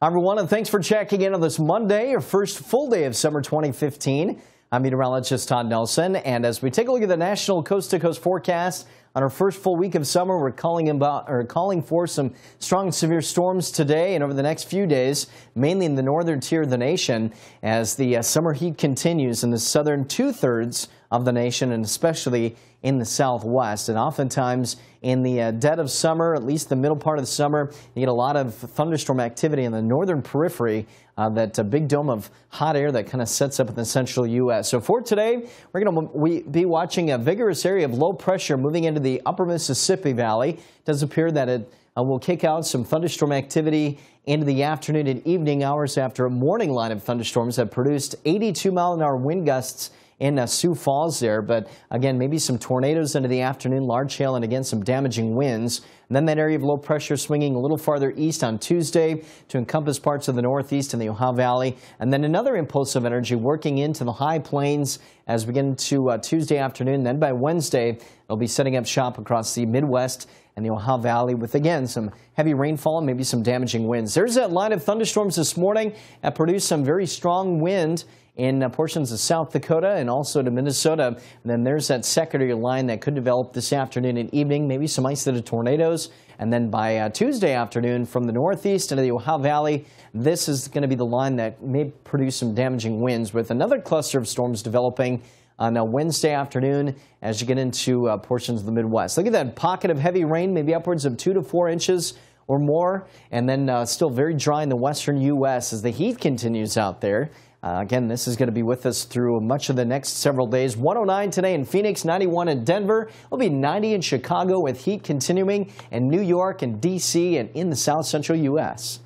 Everyone, and thanks for checking in on this Monday, your first full day of summer 2015. I'm meteorologist Todd Nelson, and as we take a look at the national coast-to-coast forecast on our first full week of summer, we're calling about or calling for some strong and severe storms today and over the next few days, mainly in the northern tier of the nation, as the uh, summer heat continues in the southern two-thirds of the nation, and especially in the southwest. And oftentimes in the uh, dead of summer, at least the middle part of the summer, you get a lot of thunderstorm activity in the northern periphery, uh, that uh, big dome of hot air that kind of sets up in the central U.S. So for today, we're going to be watching a vigorous area of low pressure moving into the upper Mississippi Valley. It does appear that it uh, will kick out some thunderstorm activity into the afternoon and evening hours after a morning line of thunderstorms have produced 82 mile an hour wind gusts in uh, Sioux Falls there. But again, maybe some tornadoes into the afternoon, large hail, and again, some damaging winds. And then that area of low pressure swinging a little farther east on Tuesday to encompass parts of the northeast and the Ohio Valley. And then another impulse of energy working into the high plains as we get into uh, Tuesday afternoon. Then by Wednesday, it'll be setting up shop across the Midwest and the Ohio Valley with, again, some heavy rainfall and maybe some damaging winds. There's that line of thunderstorms this morning that produced some very strong wind in uh, portions of South Dakota and also to Minnesota. And then there's that secondary line that could develop this afternoon and evening, maybe some isolated tornadoes. And then by uh, Tuesday afternoon from the northeast into the Ohio Valley, this is going to be the line that may produce some damaging winds with another cluster of storms developing on a Wednesday afternoon as you get into uh, portions of the Midwest. Look at that pocket of heavy rain, maybe upwards of two to four inches or more, and then uh, still very dry in the western U.S. as the heat continues out there. Uh, again, this is going to be with us through much of the next several days. 109 today in Phoenix, 91 in Denver. It'll be 90 in Chicago with heat continuing in New York and D.C. and in the south central U.S.